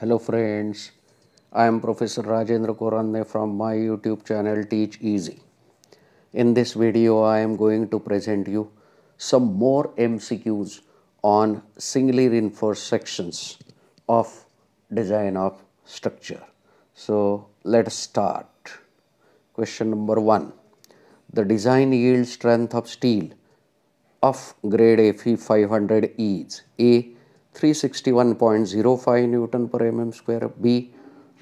Hello friends, I am Professor Rajendra Koranne from my YouTube channel Teach Easy. In this video I am going to present you some more MCQs on singly reinforced sections of design of structure. So let us start. Question number 1. The design yield strength of steel of grade Fe 500 is A 361.05 Newton per mm square, B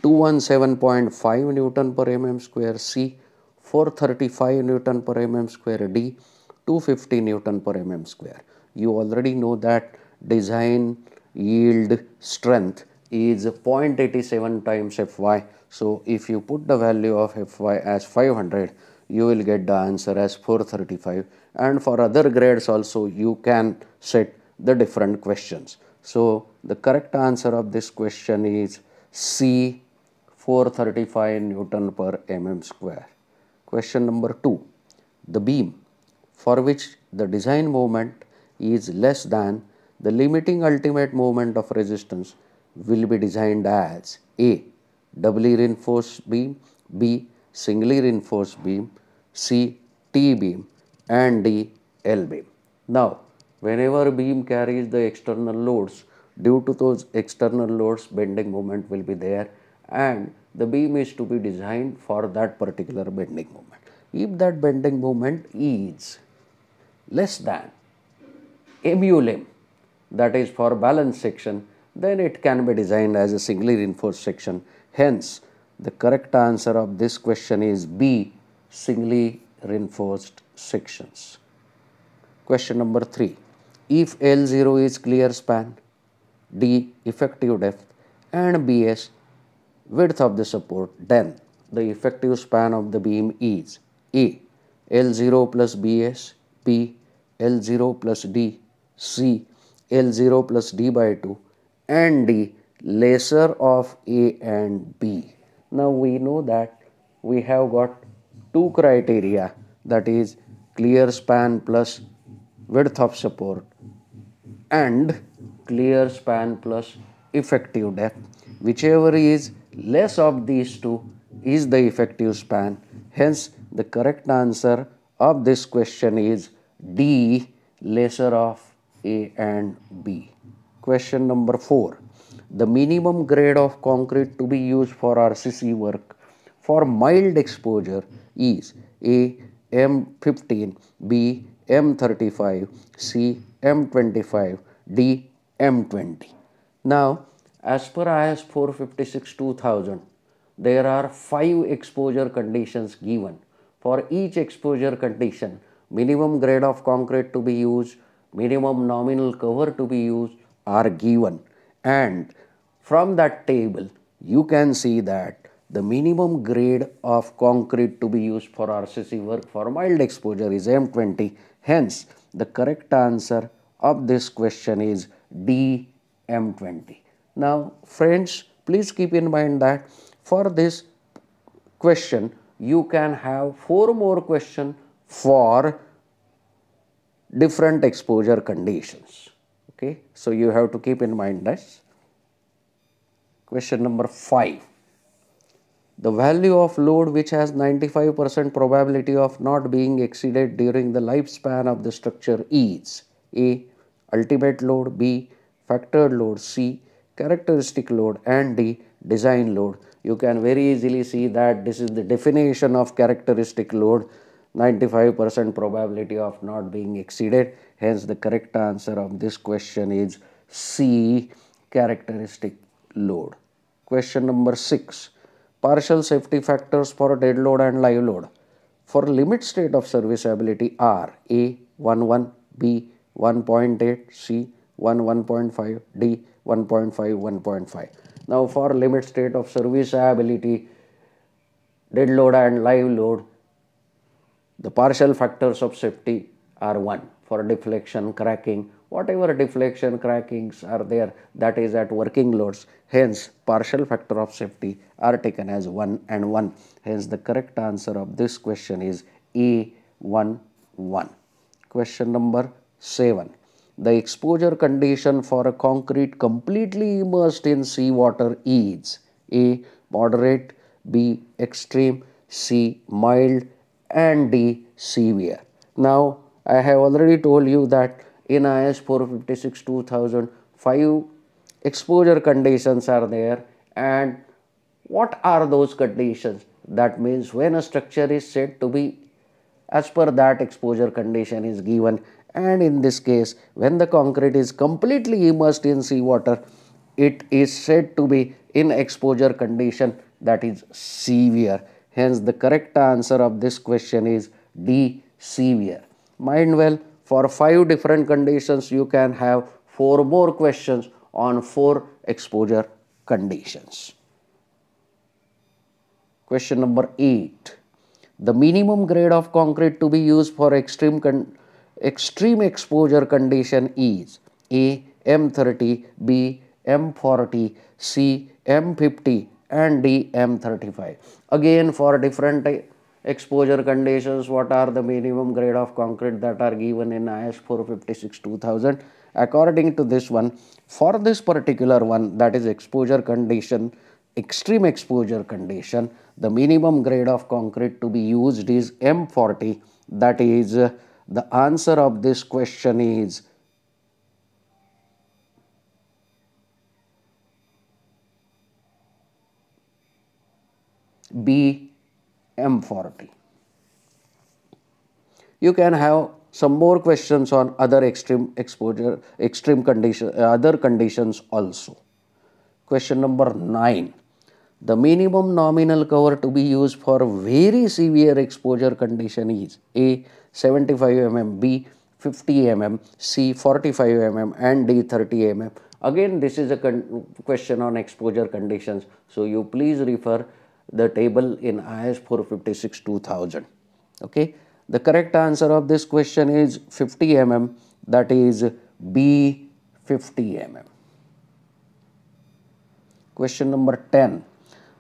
217.5 Newton per mm square, C 435 Newton per mm square, D 250 Newton per mm square. You already know that design yield strength is 0.87 times Fy. So if you put the value of Fy as 500, you will get the answer as 435 and for other grades also you can set the different questions. So the correct answer of this question is C 435 Newton per mm square. Question number 2. The beam for which the design moment is less than the limiting ultimate moment of resistance will be designed as A. Doubly reinforced beam, B. Singly reinforced beam, C. T beam and D. L beam. Now whenever beam carries the external loads due to those external loads bending moment will be there and the beam is to be designed for that particular bending moment. If that bending moment is less than mu lim that is for balance section then it can be designed as a singly reinforced section. Hence the correct answer of this question is B singly reinforced sections. Question number 3. If L0 is clear span, D effective depth and Bs width of the support, then the effective span of the beam is A. L0 plus Bs, B. L0 plus D, C. L0 plus D by 2 and D lesser of A and B. Now we know that we have got two criteria that is clear span plus width of support and clear span plus effective depth. Whichever is less of these two is the effective span. Hence, the correct answer of this question is D lesser of A and B. Question number 4. The minimum grade of concrete to be used for RCC work for mild exposure is A M15, B M35, C M25, D M20. Now, as per IS 456 2000, there are five exposure conditions given. For each exposure condition, minimum grade of concrete to be used, minimum nominal cover to be used are given. And from that table, you can see that the minimum grade of concrete to be used for RCC work for mild exposure is M20. Hence, the correct answer of this question is D M20. Now friends please keep in mind that for this question you can have four more question for different exposure conditions. Okay, so you have to keep in mind this. Question number 5. The value of load which has 95% probability of not being exceeded during the lifespan of the structure is A. Ultimate load B factored load, C characteristic load and D design load. You can very easily see that this is the definition of characteristic load 95% probability of not being exceeded. Hence the correct answer of this question is C characteristic load. Question number 6. Partial safety factors for dead load and live load. For limit state of serviceability are A 11, B 1.8, C 1 1.5 d 1.5 1.5 now for limit state of serviceability dead load and live load the partial factors of safety are 1 for deflection cracking whatever deflection crackings are there that is at working loads hence partial factor of safety are taken as 1 and 1 hence the correct answer of this question is a 1 1 question number 7 the exposure condition for a concrete completely immersed in seawater is A. Moderate, B. Extreme, C. Mild, and D. Severe. Now, I have already told you that in IS 456 2005 exposure conditions are there. And what are those conditions? That means when a structure is said to be as per that exposure condition is given. And in this case when the concrete is completely immersed in seawater it is said to be in exposure condition that is severe. Hence the correct answer of this question is D severe. Mind well for five different conditions you can have four more questions on four exposure conditions question number 8 the minimum grade of concrete to be used for extreme extreme exposure condition is A M30, B M40, C M50 and D M35. Again for different exposure conditions what are the minimum grade of concrete that are given in IS 456 2000 according to this one for this particular one that is exposure condition extreme exposure condition the minimum grade of concrete to be used is M40 that is uh, the answer of this question is B M40. You can have some more questions on other extreme exposure, extreme condition, other conditions also. Question number 9. The minimum nominal cover to be used for very severe exposure condition is A 75 mm, B 50 mm, C 45 mm and D 30 mm. Again this is a question on exposure conditions. So you please refer the table in IS 456 2000. Okay. The correct answer of this question is 50 mm that is B 50 mm. Question number 10.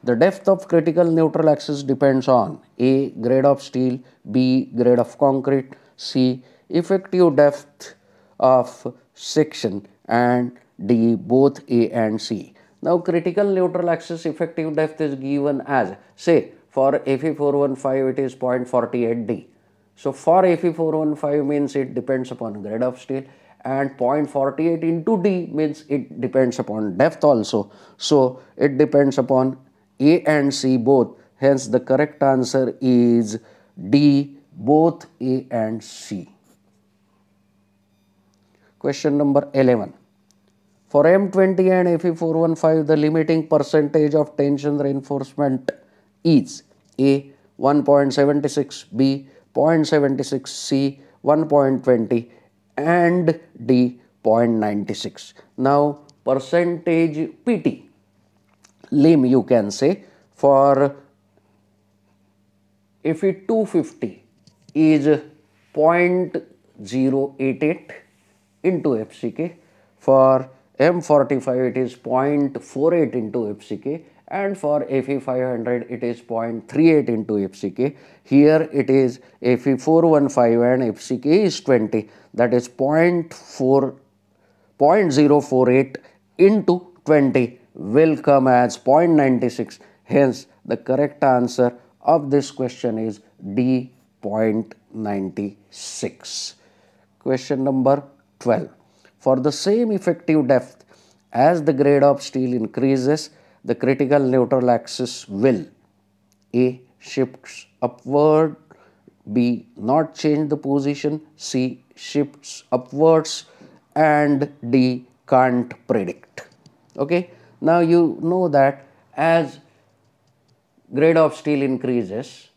The depth of critical neutral axis depends on A. Grade of steel B. Grade of concrete C. Effective depth of section and D. Both A and C. Now critical neutral axis effective depth is given as say for Fe415 it is 0.48 D. So for Fe415 means it depends upon grade of steel and 0.48 into D means it depends upon depth also. So it depends upon a and C both. Hence, the correct answer is D, both A and C. Question number 11. For M20 and Fe415, the limiting percentage of tension reinforcement is A 1.76, B 0.76, C 1.20 and D 0.96. Now, percentage PT lim you can say for it 250 is 0.088 into FCK for M45 it is 0.48 into FCK and for Fe500 it is 0.38 into FCK. Here it is Fe415 and FCK is 20 that is 0.4 0.048 into 20 will come as 0.96. Hence, the correct answer of this question is D 0.96. Question number 12. For the same effective depth as the grade of steel increases, the critical neutral axis will A. Shifts upward B. Not change the position C. Shifts upwards and D. Can't predict. Okay. Now you know that as grade of steel increases,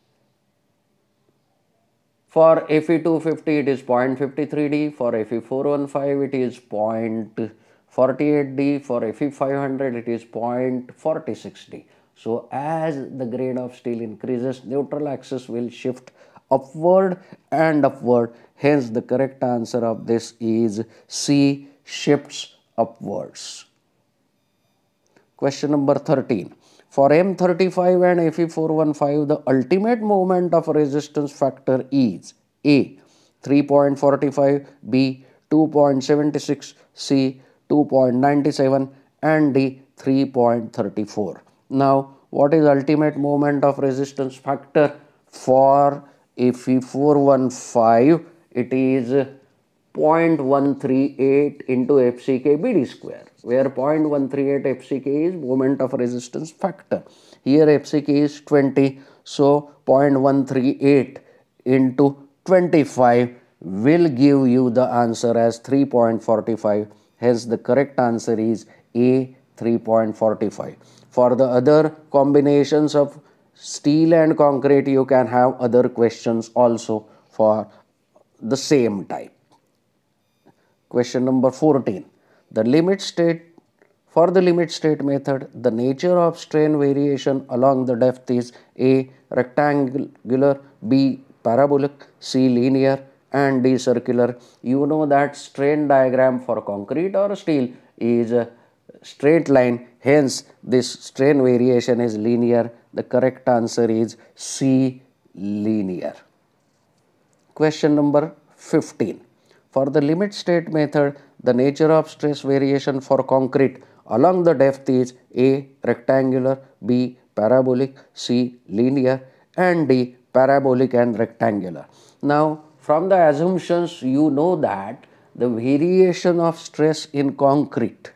for Fe250 it is 0.53D, for Fe415 it is 0.48D, for Fe500 it is 0.46D. So as the grade of steel increases, neutral axis will shift upward and upward. Hence the correct answer of this is C shifts upwards. Question number 13. For M35 and Fe415, the ultimate moment of resistance factor is A. 3.45, B. 2.76, C 2.97 and D 3.34. Now what is ultimate moment of resistance factor for Fe415 it is 0.138 into FCK BD square where 0.138 FCK is moment of resistance factor. Here FCK is 20 so 0.138 into 25 will give you the answer as 3.45 hence the correct answer is A 3.45. For the other combinations of steel and concrete you can have other questions also for the same type. Question number 14. The limit state for the limit state method, the nature of strain variation along the depth is A. Rectangular, B. Parabolic, C. Linear and D. Circular. You know that strain diagram for concrete or steel is a straight line. Hence, this strain variation is linear. The correct answer is C. Linear. Question number 15. For the limit state method, the nature of stress variation for concrete along the depth is A. Rectangular, B. Parabolic, C. Linear and D. Parabolic and rectangular. Now, from the assumptions, you know that the variation of stress in concrete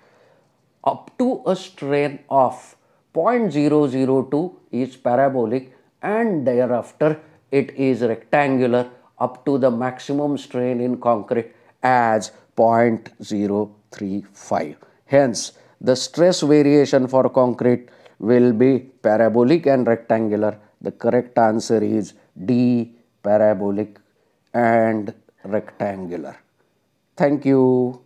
up to a strain of 0.002 is parabolic and thereafter it is rectangular up to the maximum strain in concrete as 0.035. Hence, the stress variation for concrete will be parabolic and rectangular. The correct answer is D, parabolic and rectangular. Thank you.